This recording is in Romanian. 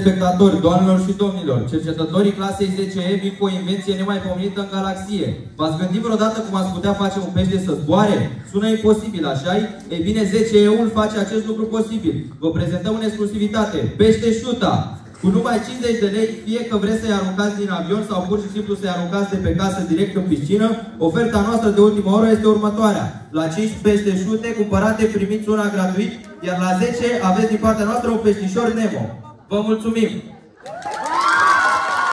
Spectatori, doamnelor și domnilor, cercetătorii clasei 10E vin cu o invenție nemaipomenită în galaxie. V-ați gândit vreodată cum ați putea face un pește să zboare? Sună imposibil, așa -i? Ei bine, 10E-ul face acest lucru posibil. Vă prezentăm în exclusivitate Pește Șuta. Cu numai 50 de lei, fie că vreți să-i aruncați din avion sau pur și simplu să-i aruncați de pe casă direct în piscină, oferta noastră de ultimă oră este următoarea. La 5 pește șute cumpărate primiți una gratuit, iar la 10 aveți din partea noastră un peștișor Nemo. Vă mulțumim!